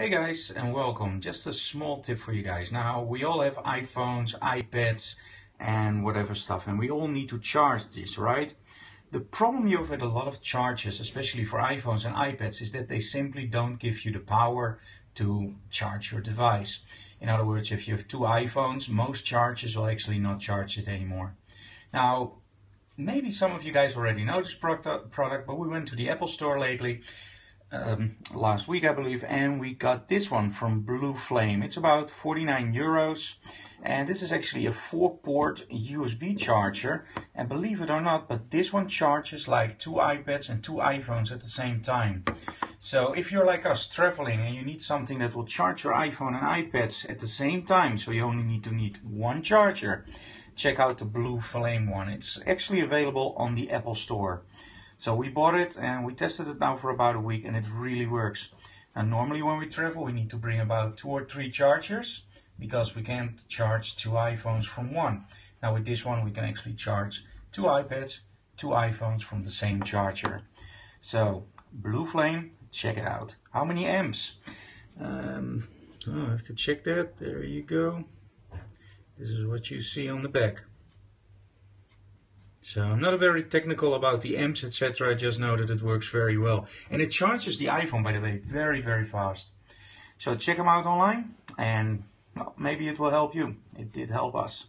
Hey guys and welcome. Just a small tip for you guys. Now we all have iPhones, iPads and whatever stuff and we all need to charge this, right? The problem you have with a lot of chargers, especially for iPhones and iPads, is that they simply don't give you the power to charge your device. In other words, if you have two iPhones, most chargers will actually not charge it anymore. Now, maybe some of you guys already know this product, but we went to the Apple store lately um, last week, I believe, and we got this one from Blue Flame. It's about 49 euros, and this is actually a four-port USB charger. And believe it or not, but this one charges like two iPads and two iPhones at the same time. So if you're like us traveling and you need something that will charge your iPhone and iPads at the same time, so you only need to need one charger, check out the Blue Flame one. It's actually available on the Apple Store. So we bought it and we tested it now for about a week and it really works. And normally when we travel we need to bring about two or three chargers because we can't charge two iPhones from one. Now with this one we can actually charge two iPads, two iPhones from the same charger. So Blue Flame, check it out. How many amps? Um, oh, I have to check that. There you go. This is what you see on the back. So I'm not very technical about the amps, etc. I just know that it works very well. And it charges the iPhone, by the way, very, very fast. So check them out online and maybe it will help you. It did help us.